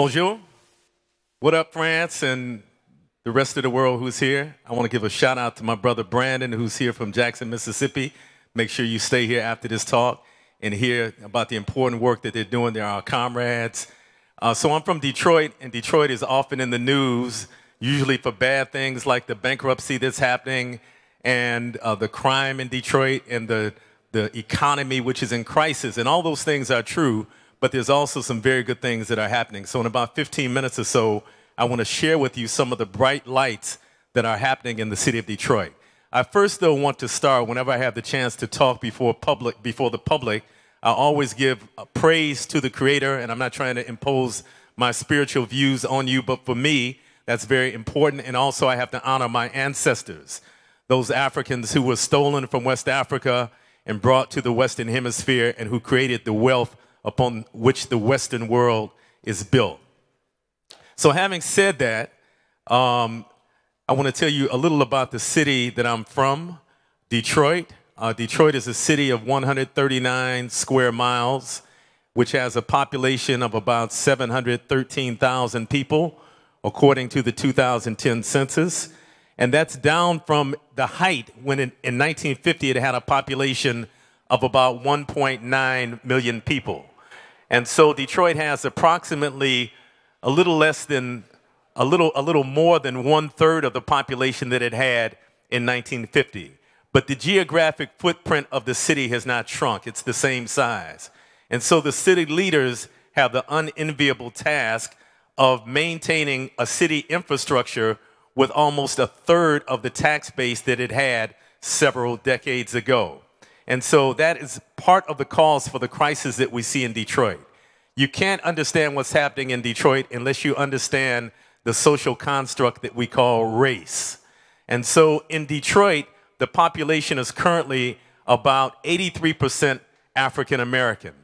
Bonjour. What up, France and the rest of the world who's here? I want to give a shout out to my brother Brandon, who's here from Jackson, Mississippi. Make sure you stay here after this talk and hear about the important work that they're doing. They're our comrades. Uh, so I'm from Detroit, and Detroit is often in the news, usually for bad things like the bankruptcy that's happening and uh, the crime in Detroit and the, the economy, which is in crisis. And all those things are true but there's also some very good things that are happening. So, in about 15 minutes or so, I want to share with you some of the bright lights that are happening in the city of Detroit. I first, though, want to start whenever I have the chance to talk before public, before the public. I always give uh, praise to the Creator, and I'm not trying to impose my spiritual views on you, but for me, that's very important. And also, I have to honor my ancestors, those Africans who were stolen from West Africa and brought to the Western Hemisphere and who created the wealth upon which the Western world is built. So, having said that, um, I want to tell you a little about the city that I'm from, Detroit. Uh, Detroit is a city of 139 square miles, which has a population of about 713,000 people, according to the 2010 census. And that's down from the height when in, in 1950 it had a population of about 1.9 million people. And so Detroit has approximately a little less than, a little, a little more than one third of the population that it had in 1950. But the geographic footprint of the city has not shrunk, it's the same size. And so the city leaders have the unenviable task of maintaining a city infrastructure with almost a third of the tax base that it had several decades ago. And so that is part of the cause for the crisis that we see in Detroit. You can't understand what's happening in Detroit unless you understand the social construct that we call race. And so in Detroit, the population is currently about 83% African American.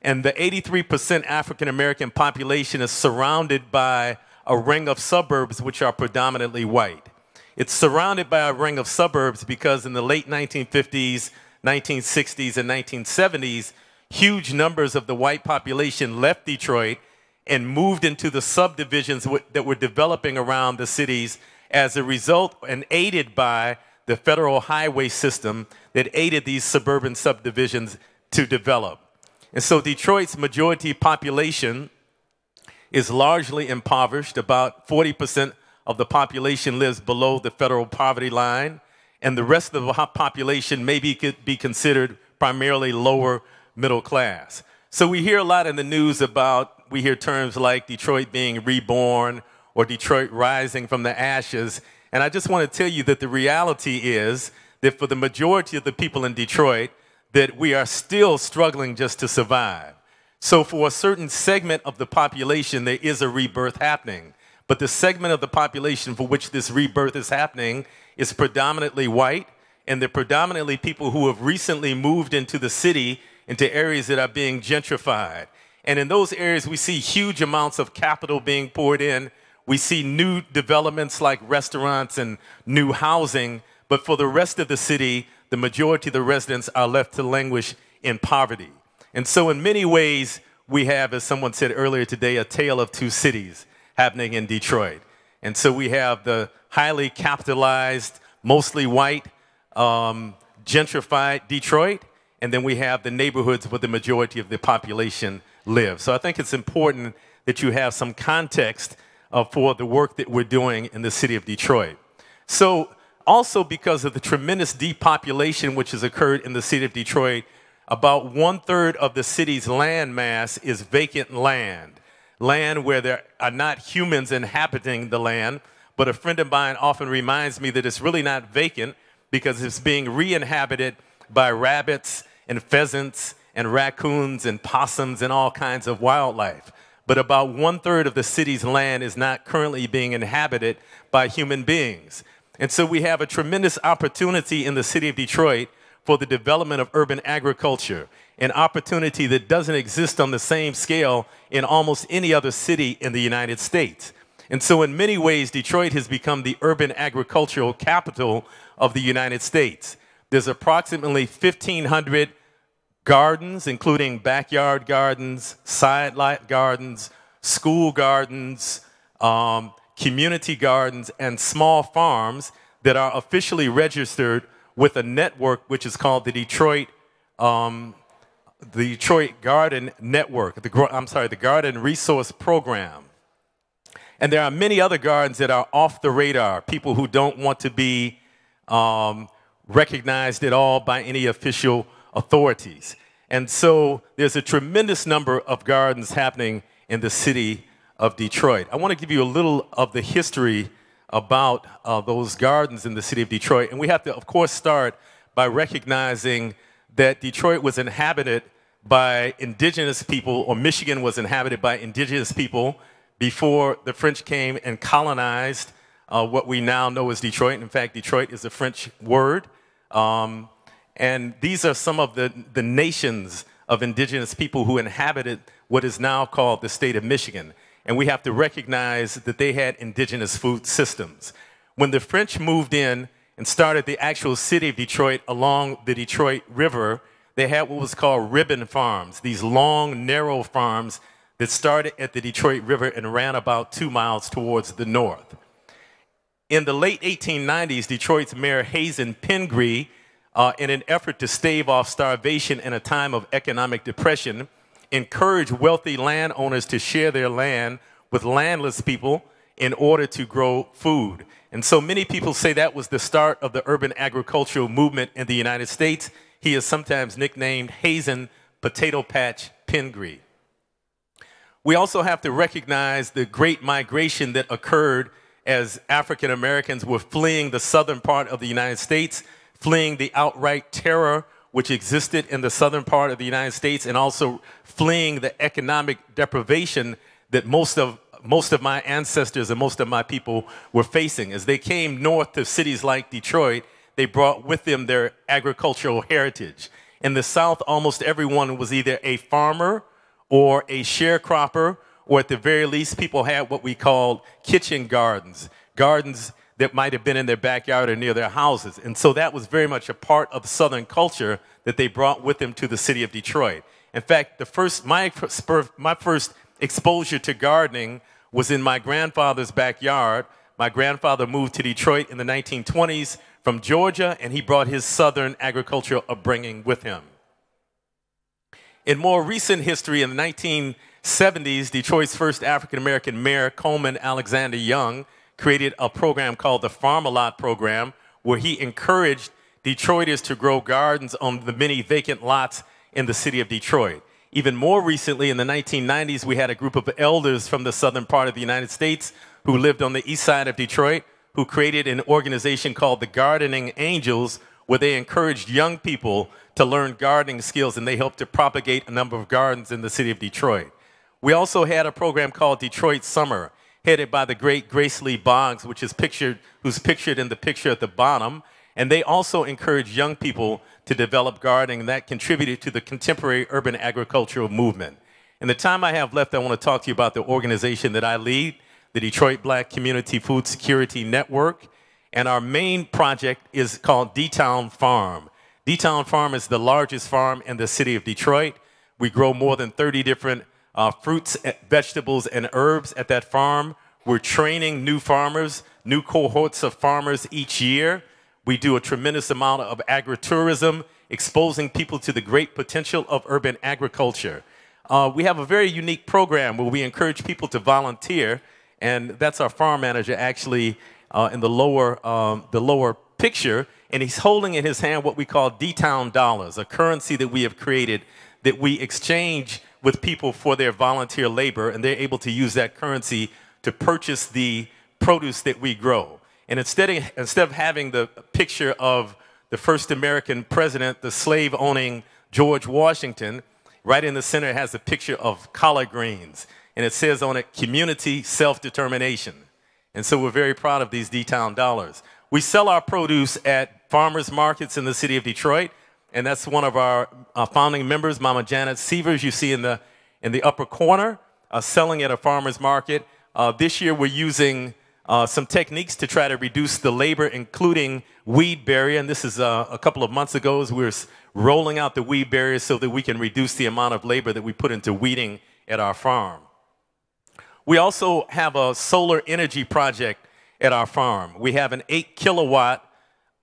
And the 83% African American population is surrounded by a ring of suburbs which are predominantly white. It's surrounded by a ring of suburbs because in the late 1950s, 1960s and 1970s, huge numbers of the white population left Detroit and moved into the subdivisions that were developing around the cities as a result and aided by the federal highway system that aided these suburban subdivisions to develop. And so Detroit's majority population is largely impoverished. About 40% of the population lives below the federal poverty line and the rest of the population maybe could be considered primarily lower middle class. So we hear a lot in the news about, we hear terms like Detroit being reborn or Detroit rising from the ashes. And I just want to tell you that the reality is that for the majority of the people in Detroit, that we are still struggling just to survive. So for a certain segment of the population, there is a rebirth happening. But the segment of the population for which this rebirth is happening is predominantly white, and they're predominantly people who have recently moved into the city, into areas that are being gentrified. And in those areas, we see huge amounts of capital being poured in. We see new developments like restaurants and new housing. But for the rest of the city, the majority of the residents are left to languish in poverty. And so, in many ways, we have, as someone said earlier today, a tale of two cities happening in Detroit. And so we have the highly capitalized, mostly white, um, gentrified Detroit, and then we have the neighborhoods where the majority of the population lives. So I think it's important that you have some context uh, for the work that we're doing in the city of Detroit. So also because of the tremendous depopulation which has occurred in the city of Detroit, about one third of the city's land mass is vacant land land where there are not humans inhabiting the land. But a friend of mine often reminds me that it's really not vacant because it's being re inhabited by rabbits and pheasants and raccoons and possums and all kinds of wildlife. But about one third of the city's land is not currently being inhabited by human beings. And so we have a tremendous opportunity in the city of Detroit for the development of urban agriculture an opportunity that doesn't exist on the same scale in almost any other city in the United States. And so, in many ways, Detroit has become the urban agricultural capital of the United States. There's approximately 1,500 gardens, including backyard gardens, side lot gardens, school gardens, um, community gardens, and small farms that are officially registered with a network which is called the Detroit um, the Detroit Garden Network. The, I'm sorry, the Garden Resource Program. And there are many other gardens that are off the radar, people who don't want to be um, recognized at all by any official authorities. And so there's a tremendous number of gardens happening in the city of Detroit. I want to give you a little of the history about uh, those gardens in the city of Detroit. And we have to, of course, start by recognizing that Detroit was inhabited by indigenous people, or Michigan was inhabited by indigenous people before the French came and colonized uh, what we now know as Detroit. In fact, Detroit is a French word. Um, and these are some of the, the nations of indigenous people who inhabited what is now called the state of Michigan. And we have to recognize that they had indigenous food systems. When the French moved in and started the actual city of Detroit along the Detroit River, they had what was called ribbon farms, these long, narrow farms that started at the Detroit River and ran about two miles towards the north. In the late 1890s, Detroit's Mayor Hazen Pingree, uh, in an effort to stave off starvation in a time of economic depression, encouraged wealthy landowners to share their land with landless people in order to grow food. And so many people say that was the start of the urban agricultural movement in the United States. He is sometimes nicknamed Hazen Potato Patch Pingree. We also have to recognize the great migration that occurred as African Americans were fleeing the southern part of the United States, fleeing the outright terror which existed in the southern part of the United States, and also fleeing the economic deprivation that most of most of my ancestors and most of my people were facing. As they came north to cities like Detroit, they brought with them their agricultural heritage. In the South, almost everyone was either a farmer or a sharecropper or at the very least, people had what we called kitchen gardens, gardens that might have been in their backyard or near their houses. And so that was very much a part of Southern culture that they brought with them to the city of Detroit. In fact, the first, my, my first exposure to gardening was in my grandfather's backyard. My grandfather moved to Detroit in the 1920s from Georgia, and he brought his Southern agricultural upbringing with him. In more recent history, in the 1970s, Detroit's first African American mayor, Coleman Alexander Young, created a program called the Farm a Lot Program, where he encouraged Detroiters to grow gardens on the many vacant lots in the city of Detroit. Even more recently, in the 1990s, we had a group of elders from the southern part of the United States who lived on the east side of Detroit who created an organization called the Gardening Angels, where they encouraged young people to learn gardening skills and they helped to propagate a number of gardens in the city of Detroit. We also had a program called Detroit Summer, headed by the great Grace Lee Boggs, which is pictured, who's pictured in the picture at the bottom. And they also encouraged young people to develop gardening, and that contributed to the contemporary urban agricultural movement. In the time I have left, I want to talk to you about the organization that I lead, the Detroit Black Community Food Security Network. And our main project is called D-Town Farm. D-Town Farm is the largest farm in the city of Detroit. We grow more than 30 different uh, fruits, vegetables, and herbs at that farm. We're training new farmers, new cohorts of farmers each year. We do a tremendous amount of agritourism, exposing people to the great potential of urban agriculture. Uh, we have a very unique program where we encourage people to volunteer, and that's our farm manager actually uh, in the lower, um, the lower picture, and he's holding in his hand what we call D-Town dollars, a currency that we have created that we exchange with people for their volunteer labor, and they're able to use that currency to purchase the produce that we grow. And instead of, instead of having the picture of the first American president, the slave owning George Washington, right in the center has a picture of collard greens. And it says on it, community self determination. And so we're very proud of these D Town dollars. We sell our produce at farmers markets in the city of Detroit and that's one of our uh, founding members, Mama Janet Severs, you see in the, in the upper corner, uh, selling at a farmer's market. Uh, this year we're using uh, some techniques to try to reduce the labor, including weed barrier. And this is uh, a couple of months ago as we were rolling out the weed barrier so that we can reduce the amount of labor that we put into weeding at our farm. We also have a solar energy project at our farm. We have an 8 kilowatt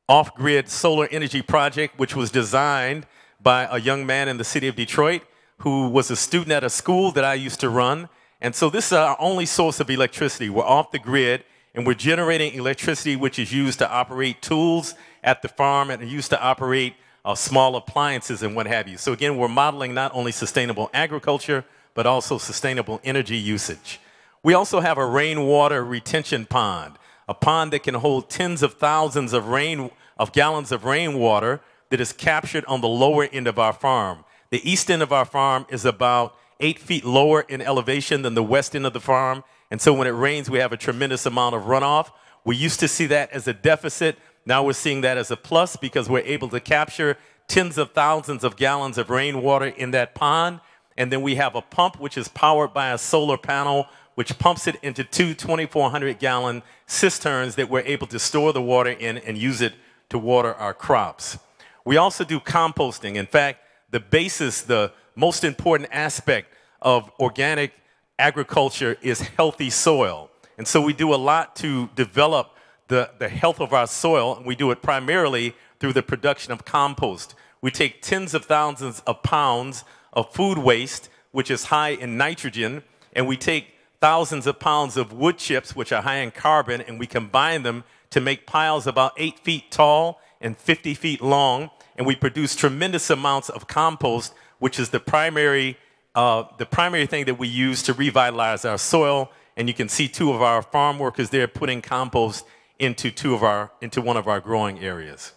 off grid solar energy project, which was designed by a young man in the city of Detroit who was a student at a school that I used to run. And so this is our only source of electricity. We're off the grid and we're generating electricity which is used to operate tools at the farm and used to operate uh, small appliances and what have you. So again, we're modeling not only sustainable agriculture, but also sustainable energy usage. We also have a rainwater retention pond, a pond that can hold tens of thousands of rain of gallons of rainwater that is captured on the lower end of our farm. The east end of our farm is about eight feet lower in elevation than the west end of the farm. And so when it rains, we have a tremendous amount of runoff. We used to see that as a deficit. Now we're seeing that as a plus because we're able to capture tens of thousands of gallons of rainwater in that pond. And then we have a pump which is powered by a solar panel, which pumps it into two 2,400 gallon cisterns that we're able to store the water in and use it to water our crops. We also do composting. In fact, the basis, the most important aspect of organic agriculture is healthy soil. And so we do a lot to develop the, the health of our soil, and we do it primarily through the production of compost. We take tens of thousands of pounds of food waste, which is high in nitrogen, and we take thousands of pounds of wood chips, which are high in carbon, and we combine them to make piles about eight feet tall and 50 feet long, and we produce tremendous amounts of compost, which is the primary, uh, the primary thing that we use to revitalize our soil. And you can see two of our farm workers there putting compost into two of our into one of our growing areas.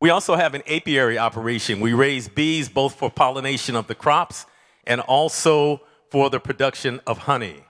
We also have an apiary operation. We raise bees both for pollination of the crops and also for the production of honey.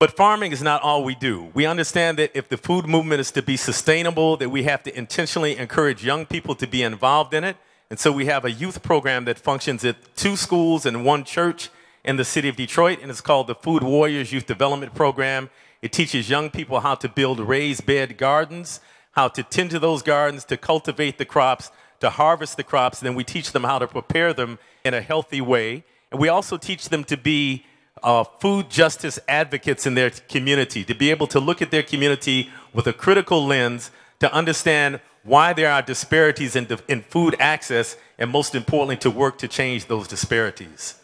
But farming is not all we do. We understand that if the food movement is to be sustainable, that we have to intentionally encourage young people to be involved in it. And so we have a youth program that functions at two schools and one church in the city of Detroit, and it's called the Food Warriors Youth Development Program. It teaches young people how to build raised bed gardens, how to tend to those gardens, to cultivate the crops, to harvest the crops, and then we teach them how to prepare them in a healthy way. And we also teach them to be uh, food justice advocates in their community, to be able to look at their community with a critical lens, to understand why there are disparities in, in food access, and most importantly, to work to change those disparities.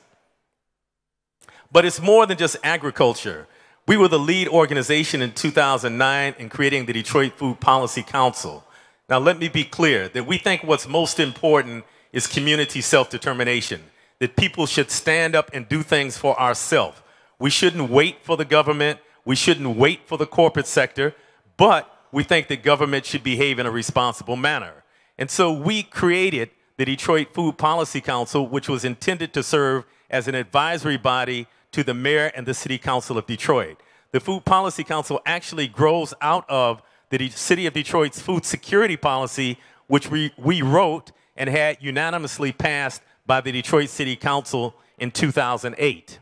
But it's more than just agriculture. We were the lead organization in 2009 in creating the Detroit Food Policy Council. Now, let me be clear that we think what's most important is community self determination that people should stand up and do things for ourselves. We shouldn't wait for the government. We shouldn't wait for the corporate sector, but we think that government should behave in a responsible manner. And so we created the Detroit Food Policy Council, which was intended to serve as an advisory body to the mayor and the city council of Detroit. The Food Policy Council actually grows out of the city of Detroit's food security policy, which we, we wrote and had unanimously passed by the Detroit City Council in 2008.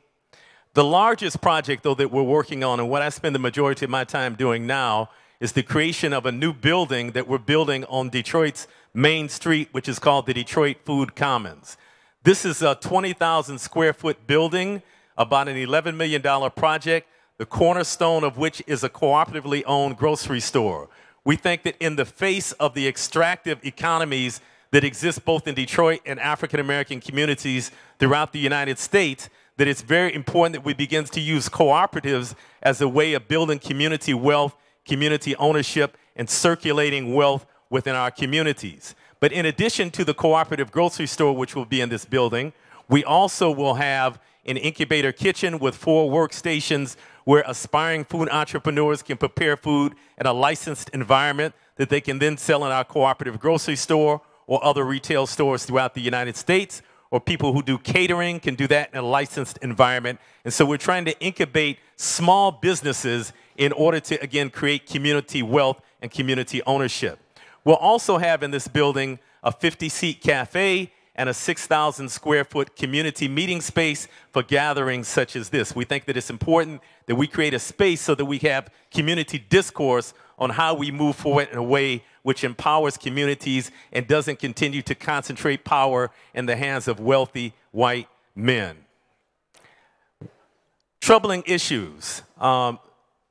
The largest project, though, that we're working on, and what I spend the majority of my time doing now, is the creation of a new building that we're building on Detroit's main street, which is called the Detroit Food Commons. This is a 20,000 square foot building, about an $11 million project, the cornerstone of which is a cooperatively owned grocery store. We think that in the face of the extractive economies that exists both in Detroit and African American communities throughout the United States, that it's very important that we begin to use cooperatives as a way of building community wealth, community ownership, and circulating wealth within our communities. But in addition to the cooperative grocery store, which will be in this building, we also will have an incubator kitchen with four workstations where aspiring food entrepreneurs can prepare food in a licensed environment that they can then sell in our cooperative grocery store or other retail stores throughout the United States, or people who do catering can do that in a licensed environment. And so we're trying to incubate small businesses in order to, again, create community wealth and community ownership. We'll also have in this building a 50 seat cafe and a 6,000 square foot community meeting space for gatherings such as this. We think that it's important that we create a space so that we have community discourse on how we move forward in a way which empowers communities and doesn't continue to concentrate power in the hands of wealthy white men. troubling issues. Um,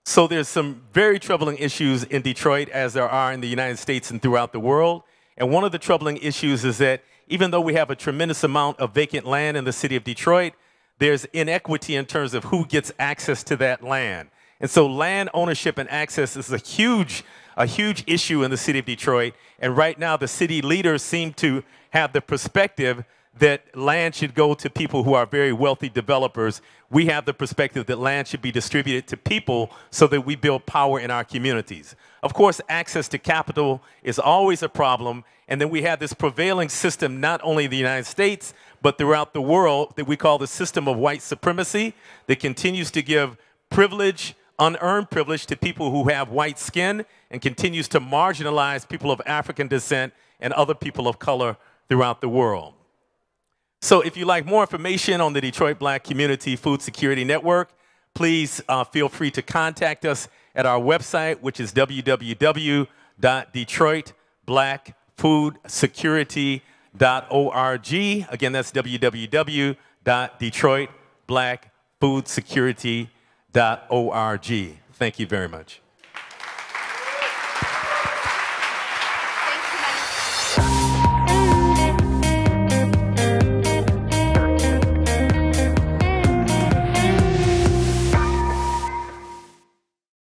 so there's some very troubling issues in Detroit, as there are in the United States and throughout the world. And one of the troubling issues is that even though we have a tremendous amount of vacant land in the city of Detroit, there's inequity in terms of who gets access to that land. And so land ownership and access is a huge, a huge issue in the city of Detroit. And right now, the city leaders seem to have the perspective that land should go to people who are very wealthy developers. We have the perspective that land should be distributed to people so that we build power in our communities. Of course, access to capital is always a problem. And then we have this prevailing system, not only in the United States, but throughout the world, that we call the system of white supremacy, that continues to give privilege, unearned privilege, to people who have white skin and continues to marginalize people of African descent and other people of color throughout the world. So if you like more information on the Detroit Black Community Food Security Network, please uh, feel free to contact us at our website, which is www.detroitblackfoodsecurity.org. Again, that's www.detroitblackfoodsecurity.org. Thank you very much.